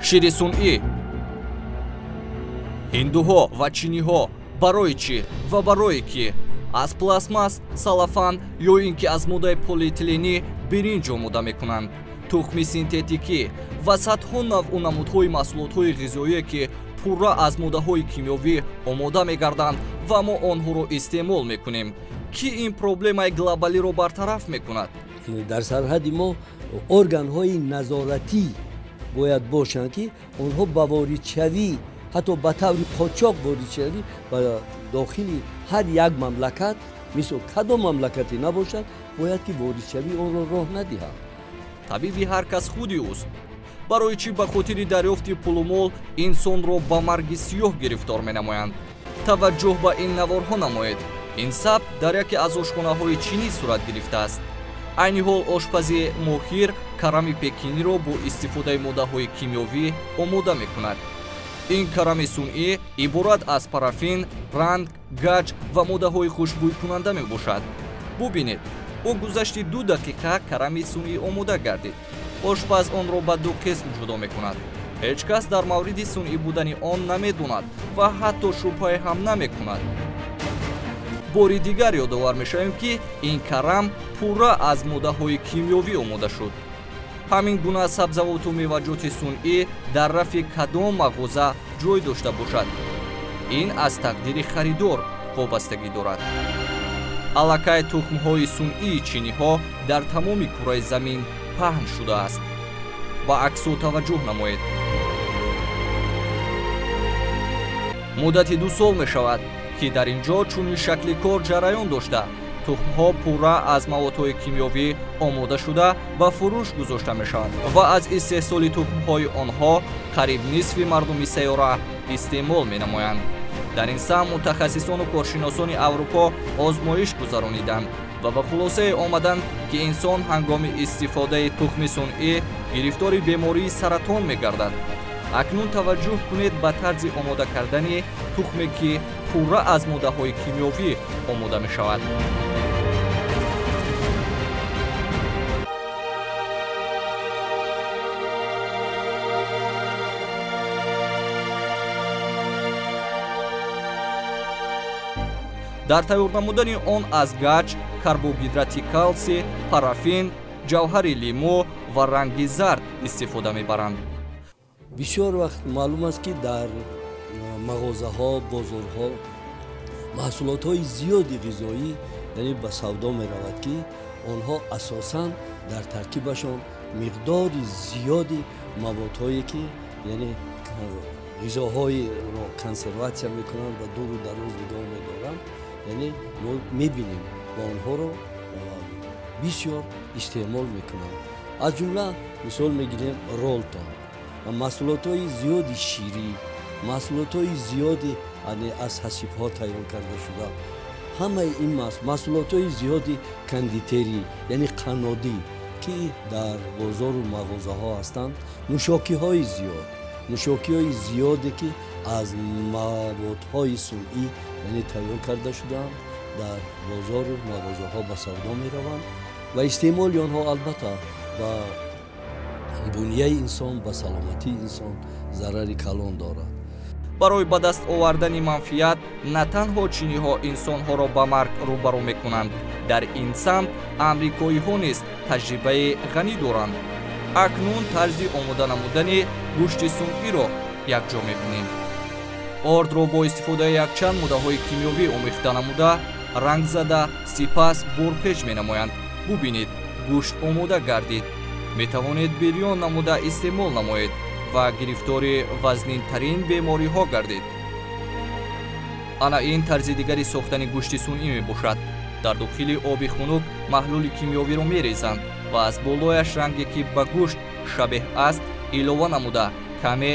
шири сунъӣ. Ҳиндуҳо ва чиниҳо барои чӣ ва барое кӣ? Аз пластмас салафан ё ин ки аз моддаи полиэтиленӣ биринҷ омода мекунанд. Тухми синтетикӣ ва садҳо навъу намудҳои маҳсулотҳои ғизоие ки пурра аз моддаҳои кимиёвӣ омода мегарданд ва мо онҳоро истеъмол мекунем. Кӣ ин проблемаи глобалиро бартараф мекунад? Дар сарҳади мо органҳои назоратӣ бояд бошанд ки онҳо ба воридшавӣ ҳатто ба таври қочоқ воридшавӣ ба дохили ҳар як мамлакат мисол кадом мамлакате набошад бояд ки воридшавӣ онро роҳ надиҳад табиби ҳар кас худи ӯст. Барои чӣ ба хотири дарёфти пулумол инсонро ба марги сиёҳ гирифтор менамоянд? Таваҷҷӯҳ ба ин наворҳо намоед. Ин сабт дар яке аз ошхонаҳои чинӣ сурат гирифтааст. Айни ҳол ошпази моҳир карами пекиниро бо истифодаи моддаҳои кимиёвӣ омода мекунад. Ин карами сунъӣ иборат аз парафин ранг гаҷ ва моддаҳои хушбӯйкунанда мебошад. Бубинед бо гузашти ду дақиқа карами сунъӣ омода гардид. Ошпаз онро ба ду қисм ҷудо мекунад. Ҳеҷ кас дар мавриди сунъӣ будани он намедонад ва ҳатто шубҳае ҳам намекунад. Бори дигар ёдовар мешавем ки ин карам пурра аз моддаҳои кимиёвӣ омода шуд ҳамин гуна сабзавоту меваҷоти сунъӣ дар рафи кадом мағоза ҷой дошта бошад. Ин аз тақдири харидор вобастагӣ дорад. Аллакай тухмҳои сунъии чиниҳо дар тамоми кураи замин паҳн шудааст. Ба аксу таваҷҷӯҳ намоед. Муддати ду сол мешавад ки дар ин ҷо чунин шакли кор ҷараён дошта тухмҳо пурра аз маводҳои кимиёвӣ омода шуда ба фурӯш гузошта мешаванд ва аз истеҳсоли тухмҳои онҳо қариб нисфи мардуми сайёра истеъмол менамоянд. Дар ин самт мутахассисону коршиносони аврупо озмоиш гузарониданд ва ба хулосае омаданд ки инсон ҳангоми истифодаи тухми сунъӣ гирифтори бемории саратон мегардад. Акнун таваҷҷӯҳ кунед ба тарзи омода кардани тухме ки пурра аз моддаҳои кимиёвӣ омода мешавад дар тайёр намудани он аз гаҷ карбогидрати калсӣ парафин ҷавҳари лимӯ ва ранги зард истифода мебаранд. Бисёр вақт маълум аст ки дар мағозаҳо бозорҳо маҳсулотҳои зиёди ғизоӣ яъне ба савдо меравад ки онҳо асосан дар таркибашон миқдори зиёди маводҳое ки яъне ғизоҳоеро консерватсия мекунанд ва дуру дароз нигоҳ медоранд яъне мо мебинем ва онҳоро бисёр истеъмол мекунанд аз ҷумла мисол мегирем ролтон. Ва маҳсулотҳои зиёди ширӣ маҳсулотҳои зиёди аз ҳасибҳо тайёр карда шуда. Ҳамаи ин маҳсулотҳои зиёди кондитерӣ яъне қаннодӣ ки дар бозору мағозаҳо ҳастанд нӯшокиҳои зиёд. Нӯшокиҳои зиёде ки аз маводҳои сунъӣ яъне тайёр карда шудаанд дар бозору мағозаҳо ба савдо мераванд ва истеъмоли онҳо албатта ба бунияи инсон ба саломатии инсон зарари калон дорад. Барои ба даст овардани манфиат на танҳо чиниҳо инсонҳоро ба марг рӯбарӯ мекунанд. Дар ин самт амрикоиҳо низ таҷрибаи ғанӣ доранд. Акнун тарзи омода намудани гӯшти сунъиро якҷо мебинем ордро бо истифодаи якчанд моддаҳои кимиёвӣ омехта намуда ранг зада сипас борпеч менамоянд. Бубинед гӯшт омода гардид. Метавонед бирён намуда истеъмол намоед ва гирифтори вазнинтарин бемориҳо гардед ана ин тарзи дигари сохтани гӯшти сунъӣ мебошад. Дар дохили оби хунук маҳлули кимиёвиро мерезанд ва аз болояш ранге ки ба гӯшт шабеҳ аст илова намуда. Каме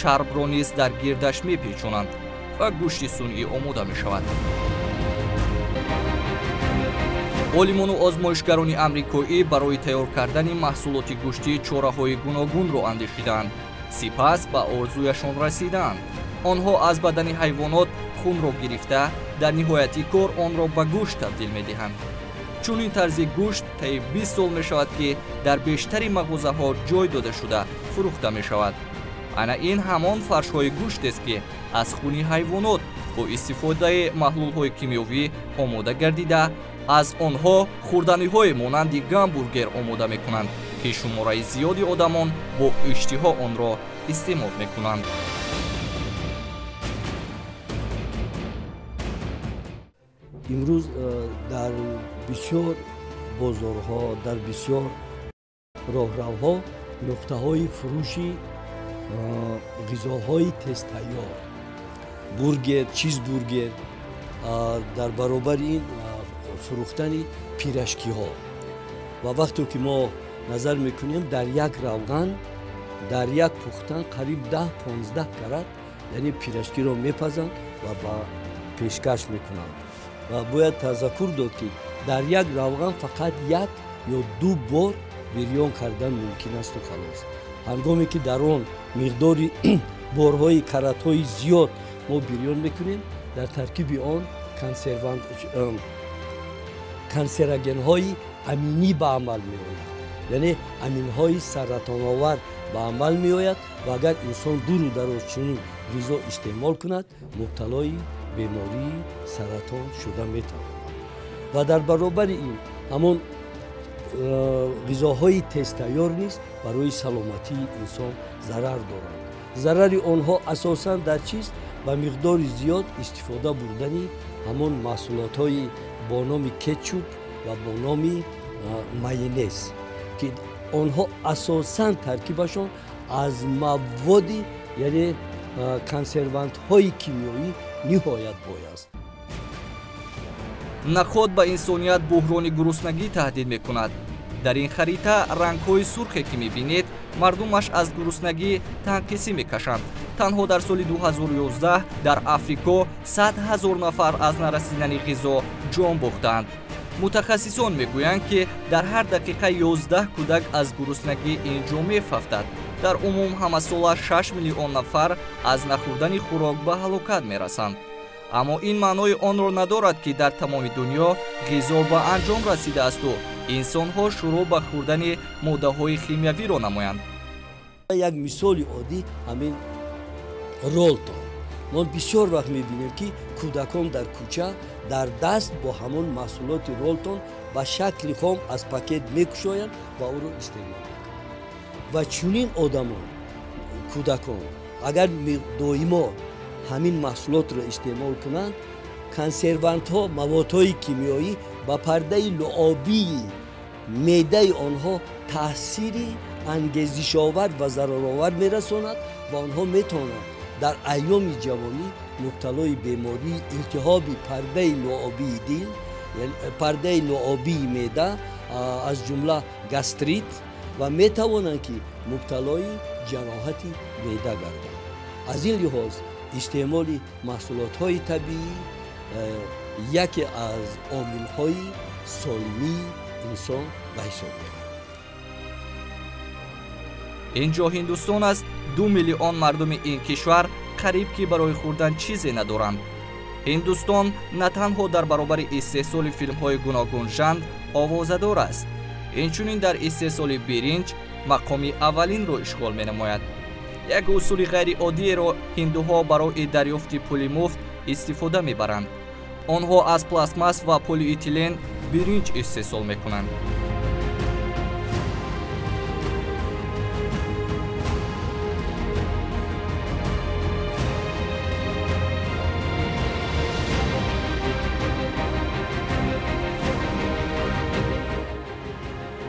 чарбро низ дар гирдаш мепечонанд ва гӯшти сунъӣ омода мешавад олимону озмоишгарони амрикоӣ барои тайёр кардани маҳсулоти гӯштӣ чораҳои гуногунро андешидаанд сипас ба орзуяшон расидаанд. Онҳо аз бадани ҳайвонот хунро гирифта дар ниҳояти кор онро ба гӯшт табдил медиҳанд. Чунин тарзи гӯшт таи бист сол мешавад ки дар бештари мағозаҳо ҷой дода шуда фурӯхта мешавад ана ин ҳамон фаршҳои гӯштест ки аз хуни ҳайвонот бо истифодаи маҳлулҳои кимиёвӣ омода гардида аз онҳо хӯрданиҳое монанди гамбургер омода мекунанд ки шумораи зиёди одамон бо иштиҳо онро истеъмол мекунанд. Имрӯз э, дар бисёр бозорҳо дар бисёр роҳравҳо нуқтаҳои фурӯши ғизоҳои тезтайёр бургер чизбургер дар баробари ин фурӯхтани пирашкиҳо. Ва вақте ки мо назар мекунем дар як равған дар як пухтан қариб даҳ понздаҳ карат яъне пирашкиро мепазанд ва ба пешкаш мекунанд. Ва бояд тазаккур дод ки дар як равған фақат як ё ду бор бирён кардан мумкин асту халос ҳангоме ки дар он миқдори борҳои каратҳои зиёд мо бирён мекунем дар таркиби он консерагенҳои аминӣ ба амал меояд. Яъне аминҳои саратоновар ба амал меояд ва агар инсон дуру дароз чунин ғизо истеъмол кунад мубталои бемории саратон шуда метавонад. Ва дар баробари ин ҳамон э, ғизоҳои тезтайёр низ барои саломатии инсон зарар доранд зарари онҳо асосан дар чист ба миқдори зиёд истифода бурдани ҳамон маҳсулотҳои бо номи кетчуп ва бо номи майонез ки онҳо асосан таркибашон аз маводи яъне консервантҳои кимиёӣ ниҳоят бой аст наход ба инсоният буҳрони гуруснагӣ таҳдид мекунад дар ин харита рангҳои сурхе ки мебинед мардумаш аз гуруснагӣ танқисӣ мекашанд. Танҳо дар соли 2011 дар африко 100 ҳазор нафар аз нарасидани ғизо ҷон бохтанд мутахассисон мегӯянд ки дар ҳар дақиқа 11 кӯдак аз гуруснагӣ инҷо мефафтад. Дар умум ҳамасола 6 миллион нафар аз нахӯрдани хӯрок ба ҳалокат мерасанд. Аммо ин маънои онро надорад ки дар тамоми дунё ғизо ба анҷом расидаасту инсонҳо шурӯъ ба хӯрдани моддаҳои химиявиро намоянд. Як мисоли оддӣ ҳамин ролто мо бисёр вақт мебинем ки кӯдакон дар кӯча дар даст бо ҳамон маҳсулоти ролтон ба шакли хом аз пакет мекушоянд ва ӯро истеъмол ва чунин одамон кӯдакон агар доимо ҳамин маҳсулотро истеъмол кунанд консервантҳо маводҳои кимиёӣ ба пардаи луобии меъдаи онҳо таъсири ангезишовар ва зароровар мерасонад ва онҳо метавонанд дар айёми ҷавонӣ мубталои бемории илтиҳоби пардаи луобии дил пардаи луобии меъда аз ҷумла гастрит ва метавонанд ки мубталои ҷароҳати меъда гарданд. Аз ин лиҳоз истеъмоли маҳсулотҳои табиӣ яке аз омилҳои солимии инсон ба ҳисоб меравад ин ҷо ҳиндустон аст ду миллион мардуми ин кишвар қариб ки барои хӯрдан чизе надоранд ҳиндустон на танҳо дар баробари истеҳсоли филмҳои гуногун жанд овозадор аст инчунин дар истеҳсоли биринҷ мақоми аввалинро ишғол менамояд як усули ғайриоддиеро ҳиндуҳо барои дарёфти пули муфт истифода мебаранд онҳо аз пластмас ва полиэтилен биринҷ истеҳсол мекунанд.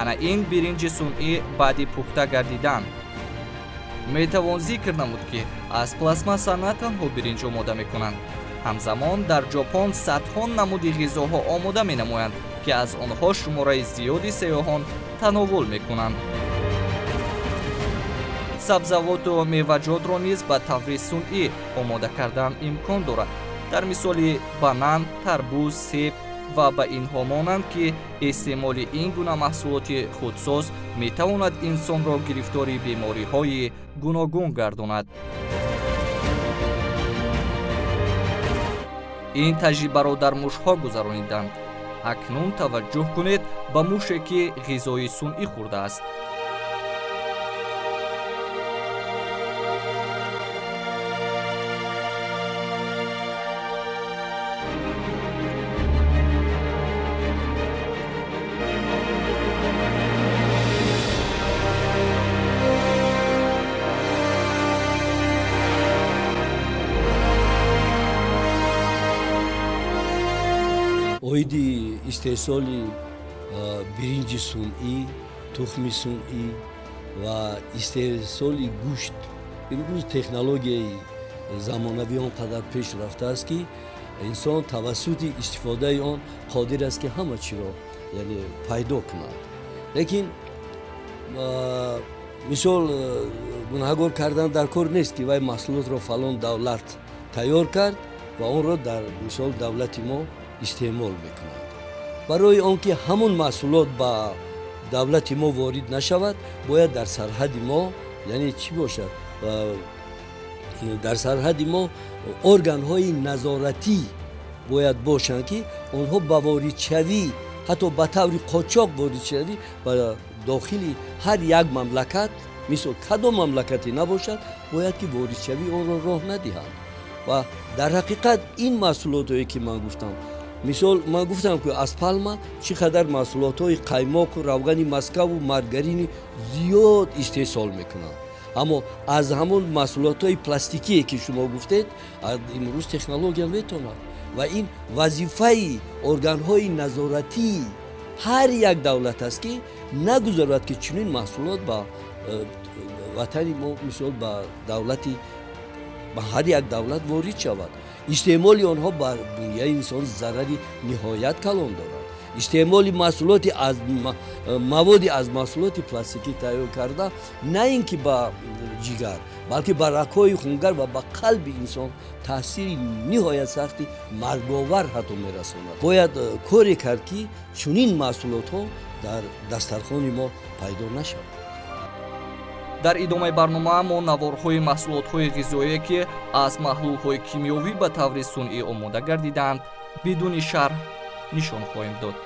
Ана ин биринҷи сунъӣ баъди пухта гардидан. Метавон зикр намуд ки аз пластмаса на танҳо биринҷ омода мекунанд ҳамзамон дар ҷопон садҳо намуди ғизоҳо омода менамоянд ки аз онҳо шумораи зиёди сайёҳон тановул мекунанд. Сабзавоту меваҷотро низ ба таври сунъӣ омода кардан имкон дорад. Дар мисоли банан тарбуз себ ва ба инҳо монанд ки истеъмоли ин гуна маҳсулоти худсоз метавонад инсонро гирифтори бемориҳои гуногун гардонад ин таҷрибаро дар мушҳо гузарониданд. Акнун таваҷҷӯҳ кунед ба муше ки ғизои сунъӣ хӯрдааст истеҳсоли биринҷи сунъӣ тухми сунъӣ ва истеҳсоли гӯшт имрӯз технологияи замонавӣ он қадар пеш рафтааст ки инсон тавассути истифодаи он қодир аст ки ҳама чиро яъне пайдо кунад. Лекин мисол гунаҳгор кардан дар кор нест ки вай маҳсулотро фалон давлат тайёр кард ва онро дар мисол давлати мо истеъмол мекунад барои он ки ҳамон маҳсулот ба давлати мо ворид нашавад бояд дар сарҳади мо яъне чӣ бошад? Дар сарҳади мо органҳои назоратӣ бояд бошанд ки онҳо ба воридшавӣ ҳатто ба таври қочоқ воридшавӣ ба дохили ҳар як мамлакат мисол кадом мамлакате набошад бояд ки воридшавӣ онро роҳ надиҳад. Ва дар ҳақиқат ин маҳсулотое ки ман гуфтам мисол ман гуфтам ки аз палма чӣ қадар маҳсулотҳои қаймоқу равғани маскаву маргарини зиёд истеҳсол мекунанд. Аммо аз ҳамон маҳсулотҳои пластикие ки шумо гуфтед имрӯз технология метонад. Ва ин вазифаи органҳои назоратии ҳар як давлат аст ки нагузорад ки чунин маҳсулот ба э, ватани мо мисол ба давлати ба ҳар як давлат ворид шавад. Истеъмоли онҳо бар буняи инсон зарари ниҳоят калон дорад. Истеъмоли маҳсулоти аз маводи аз маҳсулоти пластикӣ тайёр карда на ин ки ба ҷигар балки ба рагҳои хунгар ва ба қалби инсон таъсири ниҳоят сахти марговар ҳатто мерасонад. Бояд э, коре кард ки чунин маҳсулотҳо дар дастархони мо пайдо нашавад дар идомаи барнома мо наворҳои маҳсулотҳои ғизоие ки аз маҳлулҳои кимиёвӣ ба таври сунъӣ омода гардиданд бидуни шарҳ нишон хоҳем дод